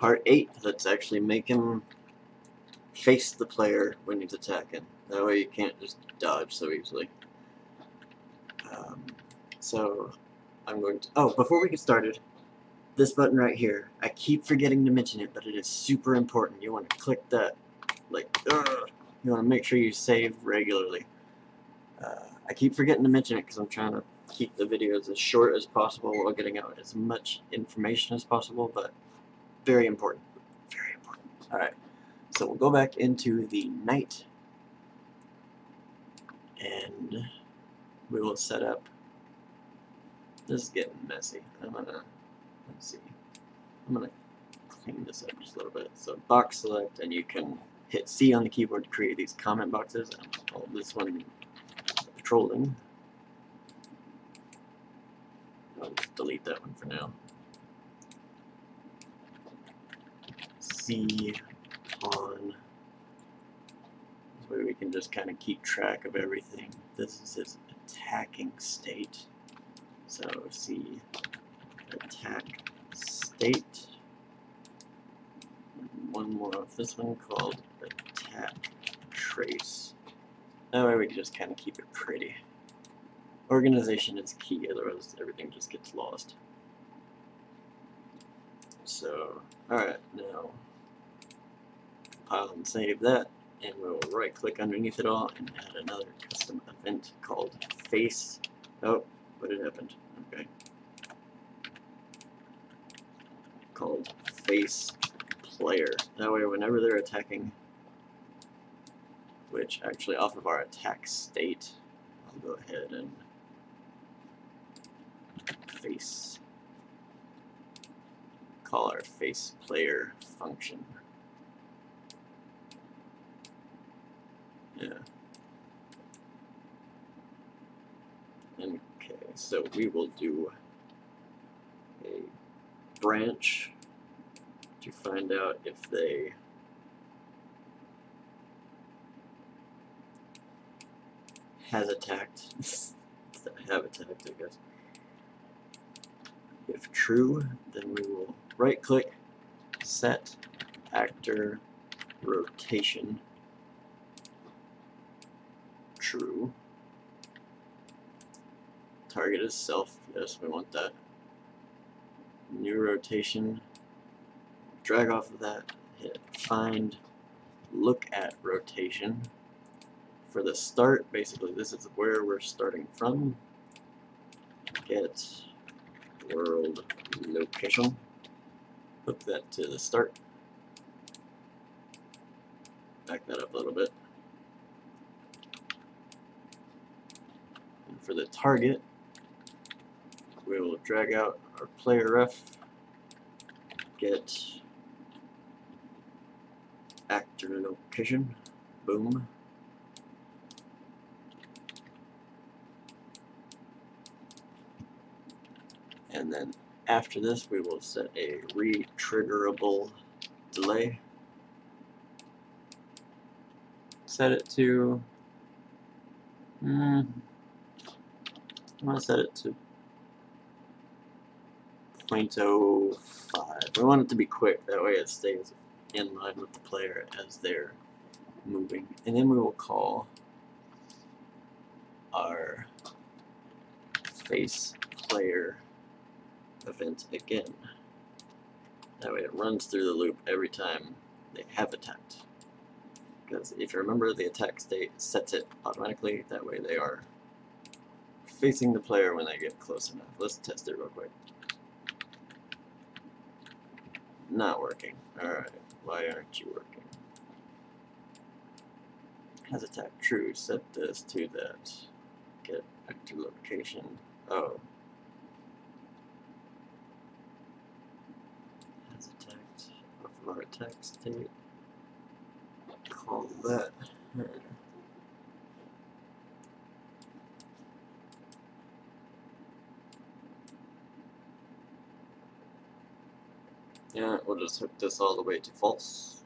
Part 8, let's actually make him face the player when he's attacking. That way you can't just dodge so easily. Um, so, I'm going to... Oh, before we get started, this button right here, I keep forgetting to mention it, but it is super important. You want to click that, like, you want to make sure you save regularly. Uh, I keep forgetting to mention it because I'm trying to keep the videos as short as possible while getting out as much information as possible, but very important. Very important. Alright, so we'll go back into the knight and we will set up. This is getting messy. I'm gonna, let's see, I'm gonna clean this up just a little bit. So box select and you can hit C on the keyboard to create these comment boxes. I'll call this one patrolling. I'll delete that one for now. C on. This way we can just kind of keep track of everything. This is his attacking state. So C attack state. One more of this one called attack trace. That way we can just kind of keep it pretty. Organization is key, otherwise everything just gets lost. So, alright, now compile and save that, and we'll right click underneath it all and add another custom event called face. Oh, what had happened? Okay. Called face player. That way, whenever they're attacking, which actually off of our attack state, I'll go ahead and face call our face player function. Yeah. Okay, so we will do a branch to find out if they has attacked. Have attacked I guess. If true then we will right click set actor rotation true. Target is self yes we want that. New rotation. Drag off of that hit find look at rotation. For the start basically this is where we're starting from. Get world location. Hook that to the start. Back that up a little bit for the target. We will drag out our player ref get actor location boom. And then after this we will set a re-triggerable delay. Set it to mm, I'm gonna set it to 0.05 we want it to be quick that way it stays in line with the player as they're moving and then we will call our face player event again. That way it runs through the loop every time they have attacked. Because if you remember, the attack state sets it automatically, that way they are facing the player when I get close enough. Let's test it real quick. Not working. Alright, why aren't you working? Has attack true, set this to that. Get actor location. Oh, Has our attack state. Call that. Yeah, we'll just hook this all the way to false.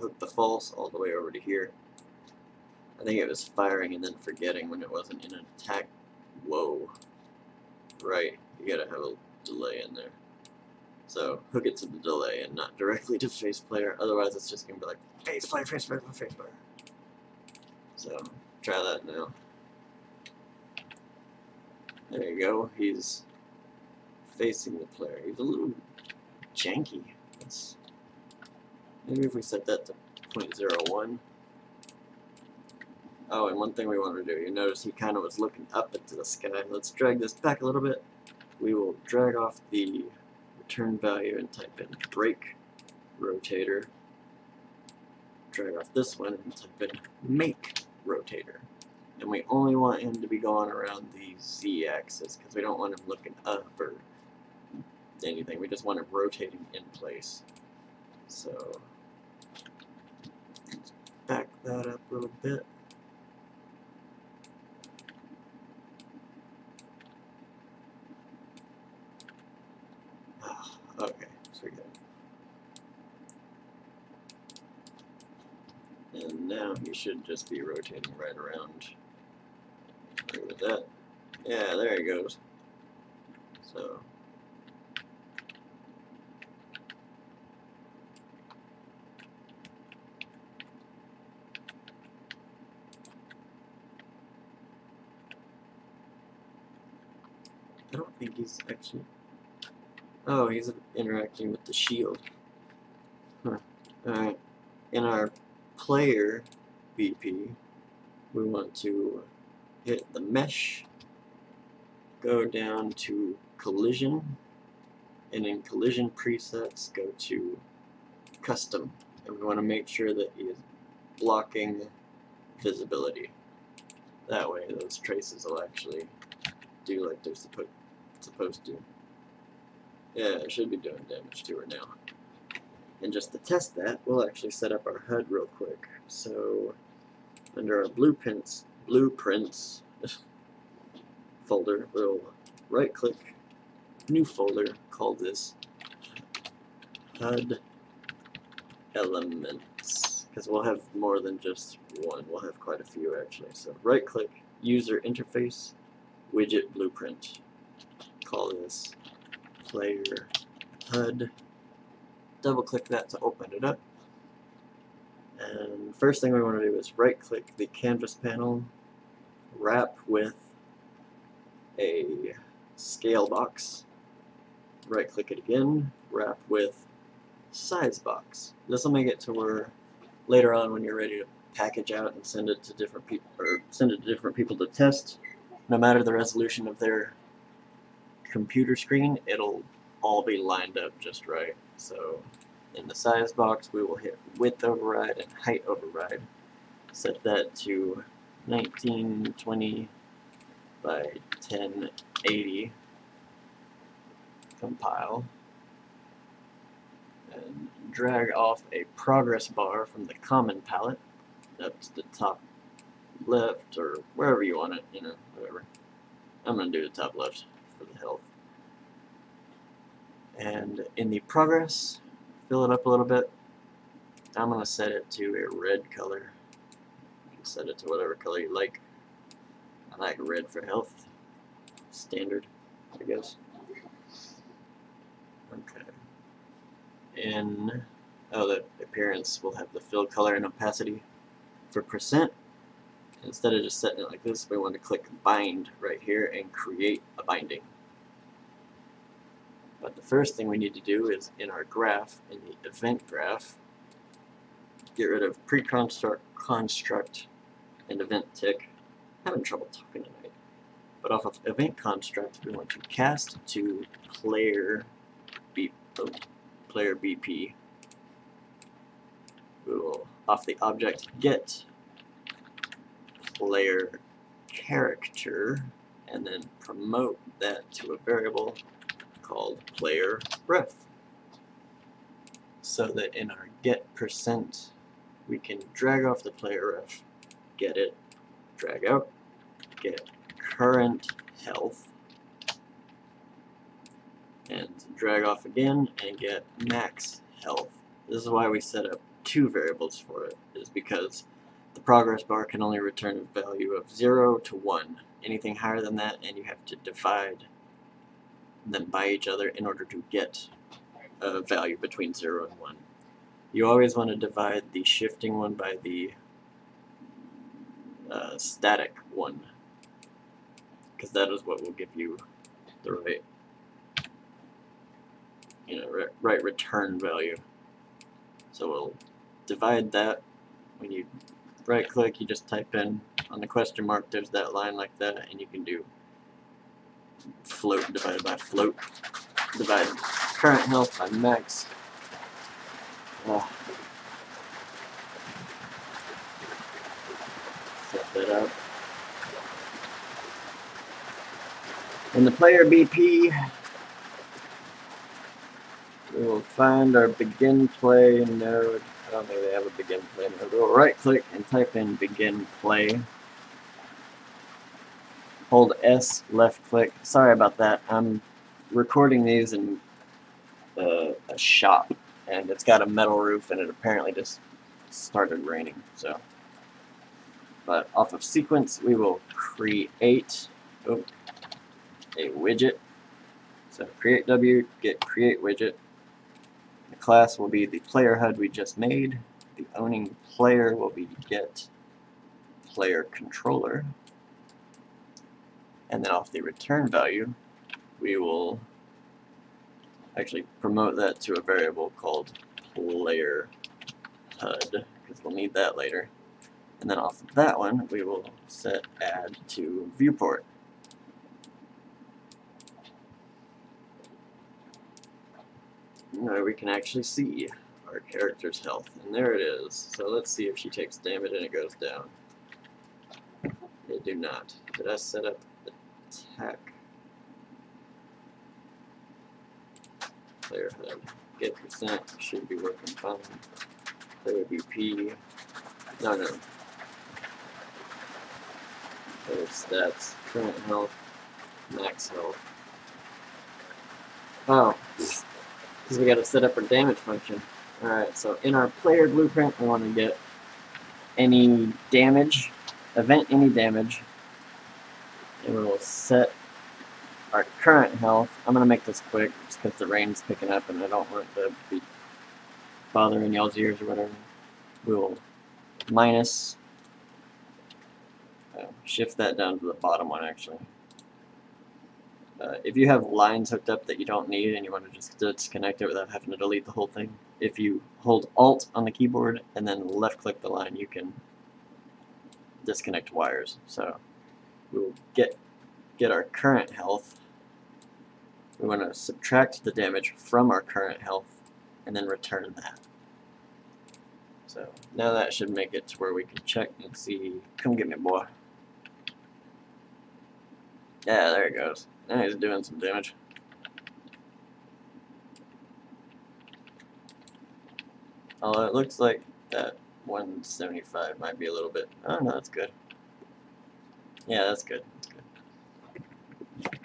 Hook the false all the way over to here. I think it was firing and then forgetting when it wasn't in an attack. Whoa. Right, you gotta have a delay in there. So hook it to the delay and not directly to face player. Otherwise, it's just gonna be like face player, face player, face player. So try that now. There you go. He's facing the player. He's a little janky. Maybe if we set that to 0.01. Oh, and one thing we want to do, you notice he kind of was looking up into the sky. Let's drag this back a little bit. We will drag off the return value and type in break rotator. Drag off this one and type in make rotator. And we only want him to be going around the z-axis because we don't want him looking up or anything. We just want it rotating in place. So back that up a little bit. Oh, okay, forget it. And now he should just be rotating right around. At that. Yeah, there he goes. So. I don't think he's actually. Oh, he's interacting with the shield. Huh. Alright. In our player BP, we want to hit the mesh, go down to collision, and in collision presets, go to custom. And we want to make sure that he is blocking visibility. That way, those traces will actually do like they're supposed supposed to. Yeah, it should be doing damage to her now. And just to test that, we'll actually set up our HUD real quick. So, under our blueprints, blueprints folder, we'll right-click, new folder, call this HUD elements, because we'll have more than just one. We'll have quite a few actually. So, right-click, user interface, widget blueprint. Call this player HUD. Double click that to open it up. And first thing we want to do is right click the canvas panel, wrap with a scale box, right click it again, wrap with size box. This will make it to where later on when you're ready to package out and send it to different people or send it to different people to test, no matter the resolution of their computer screen, it'll all be lined up just right. So in the size box, we will hit width override and height override. Set that to 1920 by 1080. Compile. And drag off a progress bar from the common palette up to the top left or wherever you want it, you know, whatever. I'm going to do the top left for the health. And in the progress, fill it up a little bit. I'm going to set it to a red color. Set it to whatever color you like. I like red for health. Standard, I guess. Okay. In, oh, the appearance will have the fill color and opacity. For percent, instead of just setting it like this, we want to click bind right here and create a binding. But the first thing we need to do is in our graph, in the event graph, get rid of pre-construct construct and event tick. I'm having trouble talking tonight. But off of event construct, we want to cast to player B, oh, player BP. We will off the object get player character and then promote that to a variable called player ref. So that in our get percent we can drag off the player ref get it drag out get current health and drag off again and get max health. This is why we set up two variables for it is because the progress bar can only return a value of 0 to 1 anything higher than that and you have to divide them by each other in order to get a value between 0 and 1. You always want to divide the shifting one by the uh, static one, because that is what will give you the right, you know, right, right return value. So we'll divide that. When you right click, you just type in on the question mark, there's that line like that, and you can do float divided by float, divided current health by max. Oh. Set that up. In the player BP, we will find our begin play node. Oh, I don't think they have a begin play node. We'll right click and type in begin play. Hold S, left click. Sorry about that. I'm recording these in uh, a shop and it's got a metal roof and it apparently just started raining. So, But off of sequence, we will create oh, a widget. So create W, get create widget. The class will be the player HUD we just made. The owning player will be get player controller. And then off the return value, we will actually promote that to a variable called player HUD, because we'll need that later. And then off of that one, we will set add to viewport. Now we can actually see our character's health, and there it is. So let's see if she takes damage and it goes down. They do not. Did I set up attack? Player HUD. Get percent should be working fine. Player BP. No, no. Player stats. Current health. Max health. Oh because we got to set up our damage function. Alright, so in our player blueprint, we want to get any damage, event any damage, and we will set our current health. I'm going to make this quick just because the rain's picking up and I don't want it to be bothering y'all's ears or whatever. We will minus, uh, shift that down to the bottom one actually. Uh, if you have lines hooked up that you don't need and you want to just disconnect it without having to delete the whole thing, if you hold Alt on the keyboard and then left click the line, you can disconnect wires. So we'll get get our current health. We want to subtract the damage from our current health and then return that. So now that should make it to where we can check and see. Come get me, boy. Yeah, there it goes. Now he's doing some damage. Oh, it looks like that 175 might be a little bit... Oh, no, that's good. Yeah, that's good. That's good.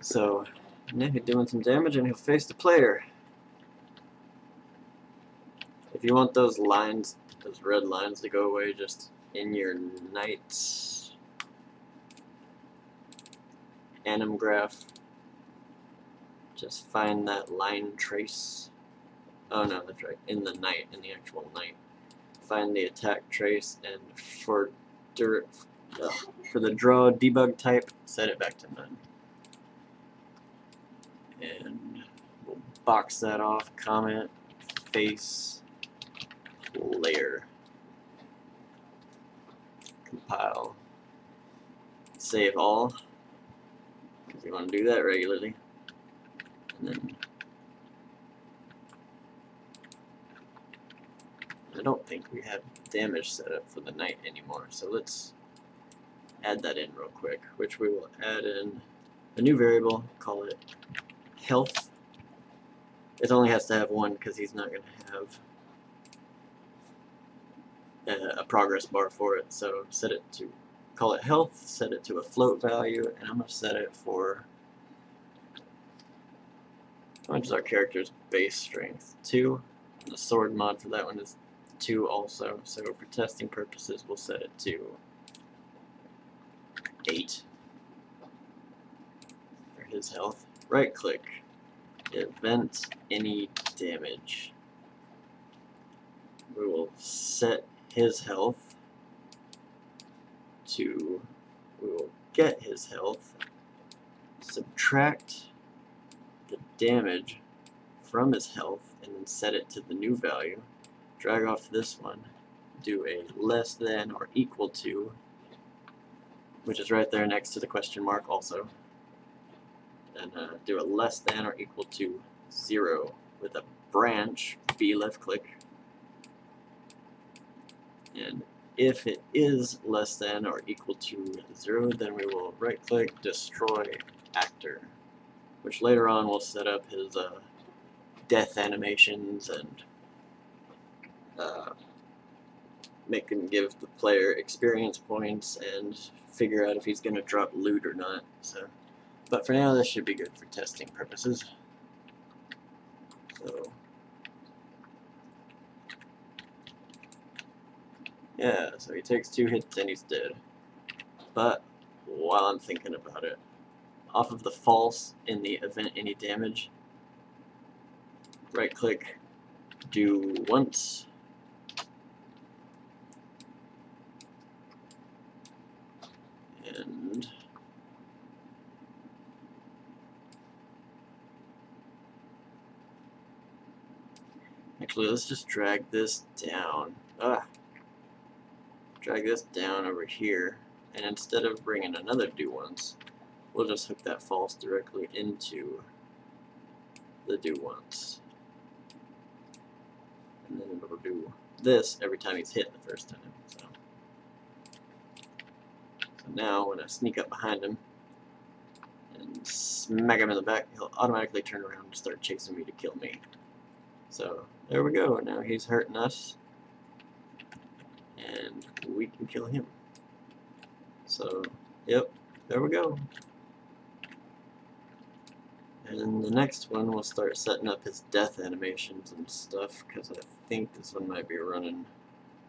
So, he's doing some damage and he'll face the player. If you want those lines, those red lines to go away, just in your knights anim graph. Just find that line trace. Oh no, that's right. In the knight, in the actual knight. Find the attack trace and for uh, for the draw debug type, set it back to none. And we'll box that off, comment, face, layer, compile, save all because you want to do that regularly. And then I don't think we have damage set up for the knight anymore, so let's add that in real quick, which we will add in a new variable, call it health. It only has to have one because he's not going to have uh, a progress bar for it, so set it to call it health, set it to a float value, and I'm going to set it for, how much is our character's base strength? 2. And the sword mod for that one is 2 also, so for testing purposes we'll set it to 8 for his health. Right click, event any damage. We will set his health to, we will get his health, subtract the damage from his health, and then set it to the new value. Drag off this one, do a less than or equal to, which is right there next to the question mark also and uh, do a less than or equal to 0 with a branch, B left click. And if it is less than or equal to 0, then we will right click, destroy actor, which later on will set up his uh, death animations and uh, make him give the player experience points and figure out if he's going to drop loot or not. So. But for now, this should be good for testing purposes. So, yeah, so he takes two hits and he's dead. But, while I'm thinking about it, off of the false in the event any damage, right click, do once, and Actually, let's just drag this down. Ah. Drag this down over here. And instead of bringing another do once, we'll just hook that false directly into the do once. And then it'll do this every time he's hit the first time. So, so now when I sneak up behind him and smack him in the back, he'll automatically turn around and start chasing me to kill me. So there we go. Now he's hurting us. And we can kill him. So, yep, there we go. And the next one, we'll start setting up his death animations and stuff, because I think this one might be running,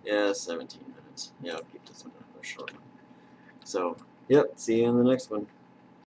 yeah, 17 minutes. Yeah, I'll keep this one a short one. So, yep, see you in the next one.